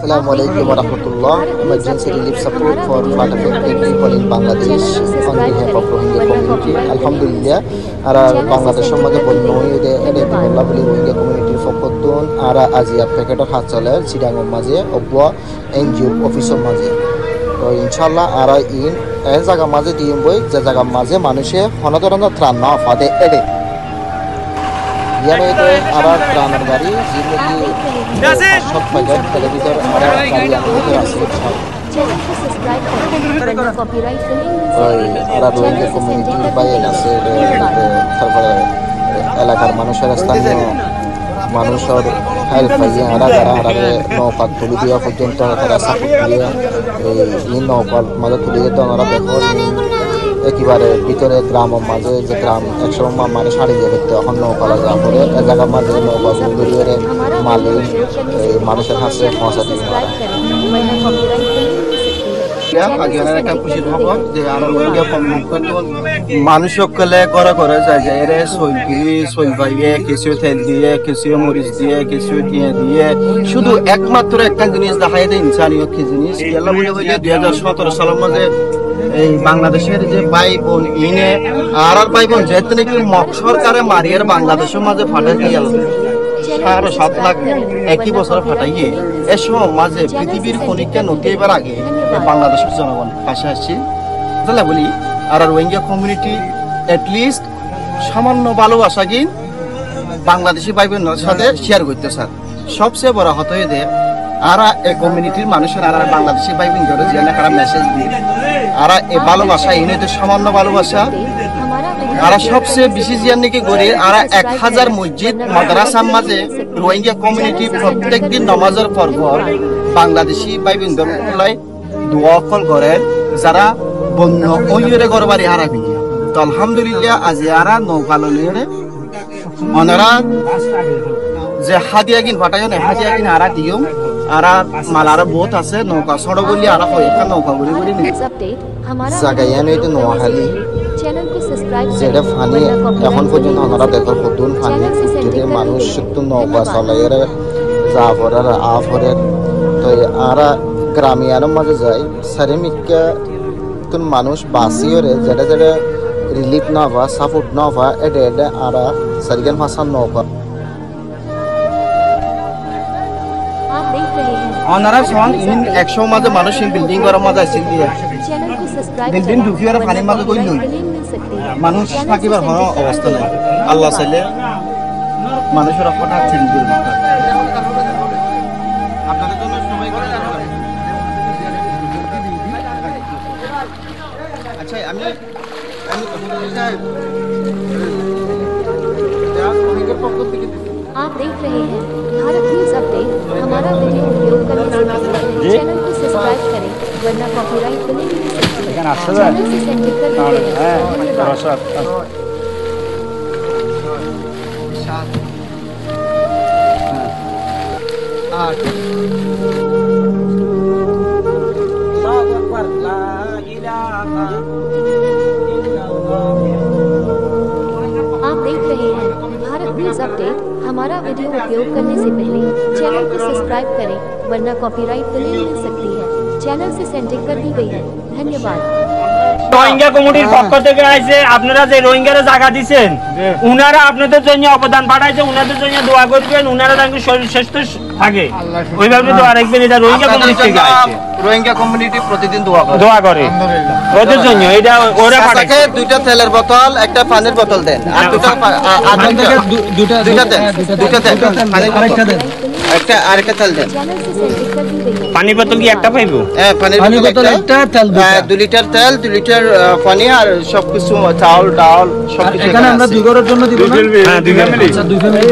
Assalamualaikum warahmatullah. Emergency relief support for flood affected people in Bangladesh on behalf of Rohingya community. Alhamdulillah, ara বাংলাদেশের মধ্যে বন্য হয়ে এনে বিমল্লা বলি রোহিঙ্গা কমিউনিটির ফকতুন আরা আজিয়া প্যাকেটের হাত চলে চিডাঙ্গর মাঝে অব্বা এনজিও অফিসের মাঝে তো ইনশাল্লাহ আরা ইন এ জায়গা মাঝে দিম বই যে জায়গা মাঝে মানুষে হনধরনের ত্রাণ না ফাদে এড়ে ত্রাণের যেগুলো সব ভিতর আমাদের আছে ওই আরা রোহিঙ্গা কমিউনিটির বাইরে আছে তারপরে এলাকার মানুষের স্থানীয় মানুষের হেল্প পাইয়ে আরা যারা আরারে নৌকা তুলি দেওয়া পর্যন্ত তারা সাপোর্ট দিয়ে এই নৌকার মাঝে তুলি যেত ওনারা দেখো একেবারে ভিতরে গ্রামের মাঝে যে গ্রাম একসময় মানুষ হারিয়ে যাবে এখন নৌকা যা করে এ জায়গার মাঝে নৌকা ঘুরিয়ে মালিক মানুষের হাতে পৌঁছা দিতে পারে মানুষ সকলে করে করে যায় যে এরে সই দিয়ে সই পাইয়ে কিছু তেল দিয়ে কিছু মরিচ দিয়ে কিছু দিয়ে দিয়ে। শুধু একমাত্র একটা জিনিস দেখাই দেয় ইনসানীয় কি জিনিস? দুই হাজার সতেরো সালের মধ্যে এই বাংলাদেশের যে ভাই বোন ইনে আর আর ভাই বোন যেহেতু নাকি মক সরকারে মারিয়ার বাংলাদেশের মাঝে ফাটাই গেল? সাড়ে সাত লাখ একই বছর ফাটাইয়ে এসব মাঝে পৃথিবীর খনিককে নদী এবার আগে বাংলাদেশের জনগণ পাশে আসছি। তাহলে বলি, আর রোহিঙ্গা কমিউনিটি লিস্ট সামান্য ভালোবাসা কি বাংলাদেশি ভাই বোনের সাথে শেয়ার করতে স্যার সবচেয়ে বড় হত হয়ে আর এই কমিউনিটির মানুষের, আর বাংলাদেশি ভাই বোন ধরে যে কারা মেসেজ দিয়ে। আর এই ভালোবাসা তো সামান্য ভালোবাসা আর সবচেয়ে বেশি জিয়ান নাকি করে আর এক হাজার মসজিদ মাদ্রাসার মাঝে রোহিঙ্গা কমিউনিটি প্রত্যেক দিন নমাজের পর পর বাংলাদেশি ভাই বোনদের দোয়া কল করে, যারা বন্য ওইরে গরবারি হারাবি। তো আলহামদুলিল্লাহ, আজি আরা নৌকা ওনারা যে হাদিয়া কিন ফাটাই না হাদিয়া কিন আরা দিও আরা মালার বোট আছে নৌকা সড়ক বলি আরা কয়েকটা নৌকা বলি বলি জাগাইয়ানো এটা নোয়াখালী। যেটা ফানি এখন পর্যন্ত ওনারা দেখর নতুন ফানি। যদি মানুষ একটু নৌকা চলাইয়ের যা পরের আ পরের তো আরা গ্রামিয়ানের মাঝে যায় সারিমিকা তুন মানুষ বাসিওরে যেটা যেটা রিলিফ না হওয়া সাপোর্ট না হওয়া এটা এটা আরা সারিগান ভাষার নৌকা। ওনারা সন ইন একশো মাঝে মানুষ বিল্ডিং করার মাঝে আছে দিয়ে দিন ঢুকি আর পানির মাঝে কই লই মানুষ থাকিবার হওয়ার অবস্থা নাই আল্লাহ চাইলে মানুষের অপটা আচ্ছা আমি আমি পক্ষ থেকে आप देख रहे हैं भारत न्यूज़ अपडेट हमारा वीडियो उपयोग करने से पहले चैनल को सब्सक्राइब करें वरना कॉपीराइट क्लेम मिल चैनल से सेंड कर दीजिए। धन्यवाद। আট वीडियो उपयोग करने से पहले चैनल को सब्सक्राइब करें, वरना कॉपीराइट नहीं मिल सकती है। चैनल से सेंडिंग कर दी गई है। धन्यवाद। রোহিঙ্গা কমিটির পক্ষ থেকে আইছে আপনারা যে রোহিঙ্গারা জায়গা দিচ্ছেন উনারা আপনাদের জন্য অবদান পাঠাইছে উনাদের জন্য দোয়া করবেন উনারা যেন শরীর সুস্থ থাকে। ওইভাবে দোয়া রাখবেন এটা রোহিঙ্গা কমিটি থেকে আইছে। রোহিঙ্গা কমিউনিটি প্রতিদিন দোয়া করে। দোয়া করে। ওদের জন্য এটা ওরা দুইটা তেলের বোতল একটা পানির বোতল দেন। আর দুটা পা- আ- আর দুটা- দুইটা দেন। দেন। একটা আর একটা তেল দেন। পানি বোতল কি একটা পাইবো? হ্যাঁ পানি বোতল একটা। তেল হ্যাঁ, দু লিটার তেল দু লিটার পানি আর সবকিছু চাউল ডাল সবকিছু এখানে আমরা দুই ঘরের জন্য দিব না? হ্যাঁ দুই ফ্যামিলি আচ্ছা দুই ফ্যামিলি